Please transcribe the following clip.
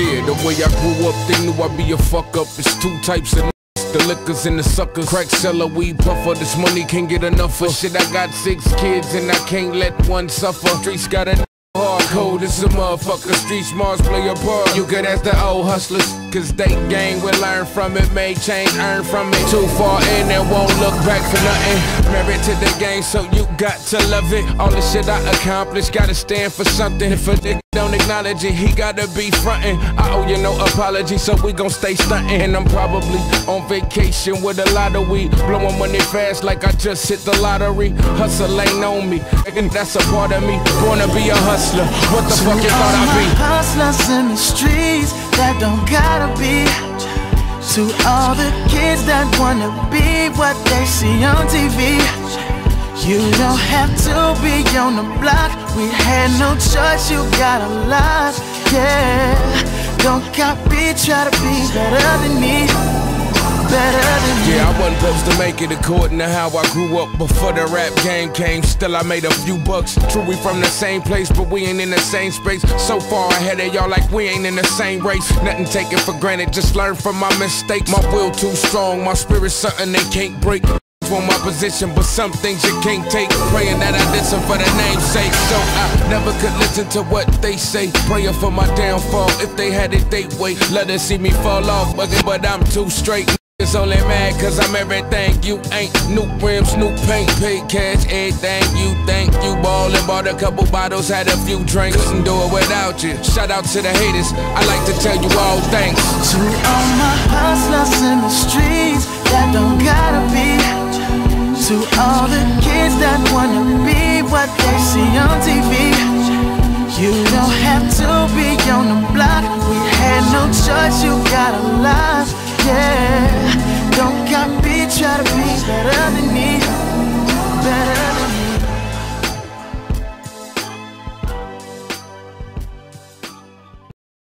Yeah, the way I grew up, they knew I'd be a fuck up. It's two types of the liquors and the suckers. Crack seller, weed puffer. This money can't get enough of. Shit, I got six kids and I can't let one suffer. Streets got a hard cold as a motherfucker. Street smarts play a part. You could ask the old hustlers, cause they gang will learn from it. Make change, earn from it. Too far in and won't look back for nothing. Married to the game, so you got to love it. All the shit I accomplished, gotta stand for something. If a dick don't acknowledge it, he gotta be frontin'. I owe you no apology, so we gon' stay stuntin'. And I'm probably on vacation with a lot of weed. Blowing money fast like I just hit the lottery. Hustle ain't on me, and that's a part of me. Wanna be a hustler, what the fuck you thought I'd be? Hustlers in the streets that don't gotta be. To all the kids that wanna be what they see on TV. You don't have to be on the block. We had no choice, you got a lot. Yeah, don't copy, try to be better than me. Yeah, I wasn't supposed to make it according to how I grew up before the rap game came. Still, I made a few bucks. True, we from the same place, but we ain't in the same space. So far ahead of y'all, like we ain't in the same race. Nothing taken for granted, just learn from my mistakes. My will too strong, my spirit's something they can't break. For my position, but some things you can't take. Praying that I listen for the namesake. So I never could listen to what they say. Praying for my downfall. If they had it, they wait. Let them see me fall off, but I'm too straight. It's only mad cause I'm everything you ain't. New rims, new paint, paid cash, everything you think. You ballin', bought a couple bottles, had a few drinks. Couldn't do it without you. Shout out to the haters. I like to tell you all thanks. To all my hustlers in the streets that don't gotta be. To all the kids that wanna be what they see on TV. You don't have to be on the block. We had no choice, you got a lot. Yeah, that I didn't